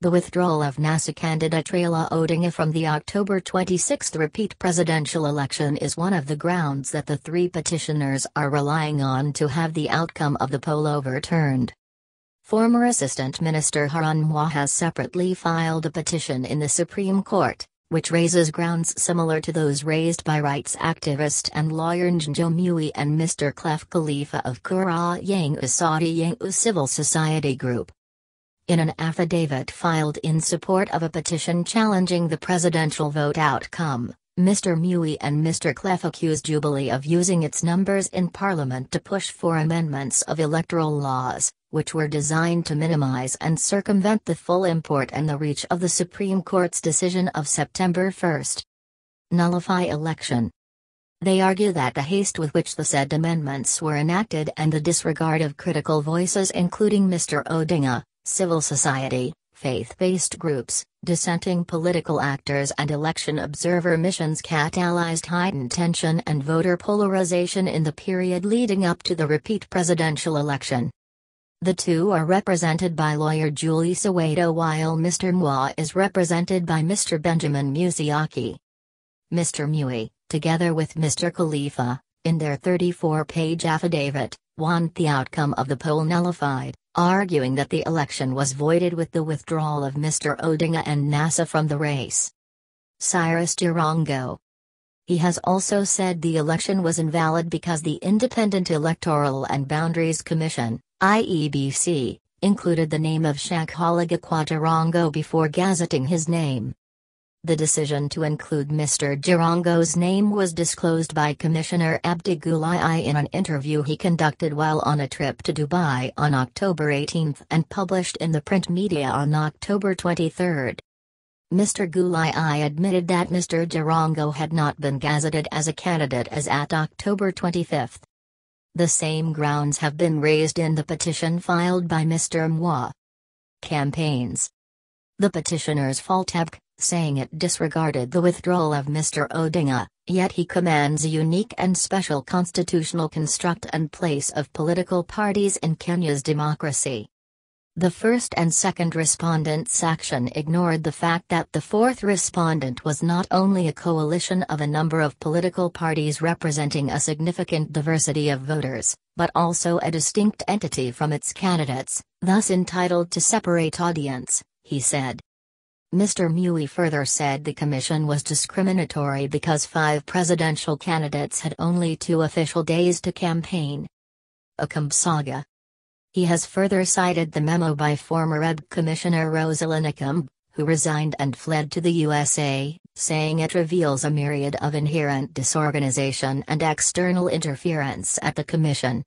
The withdrawal of NASA candidate Raila Odinga from the October 26 repeat presidential election is one of the grounds that the three petitioners are relying on to have the outcome of the poll overturned. Former Assistant Minister Harun Mwau has separately filed a petition in the Supreme Court, which raises grounds similar to those raised by rights activist and lawyer Njonjo Mue and Mr. Khelef Khalifa of Kura Yangu Sauti Yangu Civil Society Group. In an affidavit filed in support of a petition challenging the presidential vote outcome, Mr. Mue and Mr. Khelef accused Jubilee of using its numbers in Parliament to push for amendments of electoral laws, which were designed to minimize and circumvent the full import and the reach of the Supreme Court's decision of September 1. Nullify election. They argue that the haste with which the said amendments were enacted and the disregard of critical voices including Mr. Odinga, civil society, faith-based groups, dissenting political actors and election observer missions catalyzed heightened tension and voter polarization in the period leading up to the repeat presidential election. The two are represented by lawyer Julie Soweto while Mr. Mwau is represented by Mr. Benjamin Musyoki. Mr. Mue, together with Mr. Khalifa, in their 34-page affidavit, want the outcome of the poll nullified, arguing that the election was voided with the withdrawal of Mr. Odinga and NASA from the race. Cyrus Jirongo. He has also said the election was invalid because the Independent Electoral and Boundaries Commission, IEBC, included the name of Shakhalaga Jirongo before gazetting his name. The decision to include Mr. Jirongo's name was disclosed by Commissioner Abdi Guliye in an interview he conducted while on a trip to Dubai on October 18 and published in the print media on October 23. Mr. Guliye admitted that Mr. Jirongo had not been gazetted as a candidate as at October 25. The same grounds have been raised in the petition filed by Mr. Mwau. Campaigns The petitioners fault EBC, saying it disregarded the withdrawal of Mr. Odinga, yet he commands a unique and special constitutional construct and place of political parties in Kenya's democracy. The first and second respondent section ignored the fact that the fourth respondent was not only a coalition of a number of political parties representing a significant diversity of voters, but also a distinct entity from its candidates, thus entitled to separate audience, he said. Mr. Mue further said the commission was discriminatory because five presidential candidates had only two official days to campaign. A saga. He has further cited the memo by former EB Commissioner Roselyn Akombe, who resigned and fled to the USA, saying it reveals a myriad of inherent disorganization and external interference at the Commission.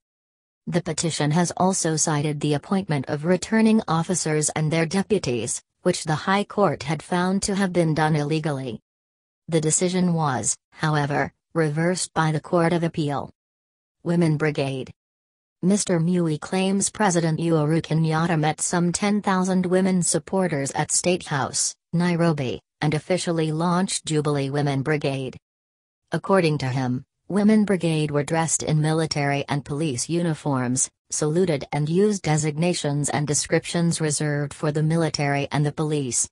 The petition has also cited the appointment of returning officers and their deputies, which the High Court had found to have been done illegally. The decision was, however, reversed by the Court of Appeal. Women Brigade Mr. Mue claims President Uhuru Kenyatta met some 10,000 women supporters at State House, Nairobi, and officially launched Jubilee Women Brigade. According to him, Women Brigade were dressed in military and police uniforms, saluted and used designations and descriptions reserved for the military and the police.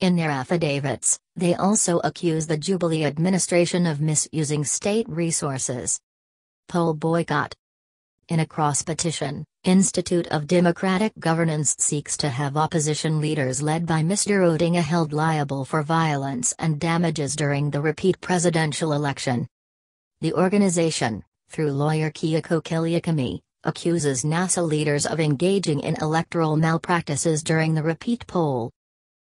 In their affidavits, they also accuse the Jubilee administration of misusing state resources. Poll boycott. In a cross petition, Institute of Democratic Governance seeks to have opposition leaders led by Mr. Odinga held liable for violence and damages during the repeat presidential election. The organization, through lawyer Kioko Kilukumi, accuses NASA leaders of engaging in electoral malpractices during the repeat poll.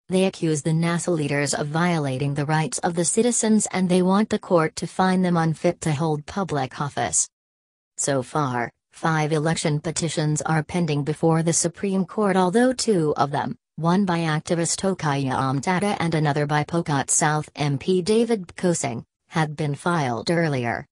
They accuse the NASA leaders of violating the rights of the citizens and they want the court to find them unfit to hold public office. So far, five election petitions are pending before the Supreme Court, although two of them, one by activist Okiya Omtatah and another by Pokot South MP David Pkosing, had been filed earlier.